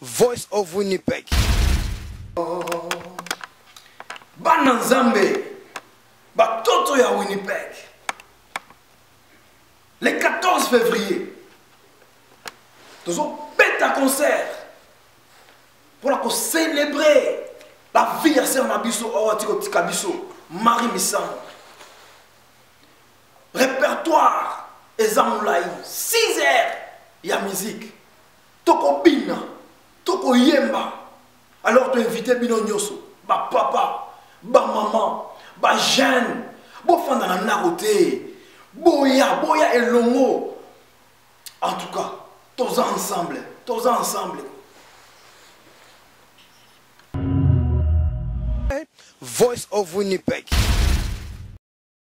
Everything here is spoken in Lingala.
Voice of Winnipeg. Bana Nzambe, batoto ya Winnipeg. Le 14 février, nous avons un concert pour célébrer la vie à Sœur Nabiso, Marie Missam. repertoire eza molai 6 heures ya musique tokobina tokoyemba alors toinvite bino nyonso bapapa bamama bajeune bofanda na ndako te boya boya elongo en tout cas toza ensemble toza ensemble voice of winnipeg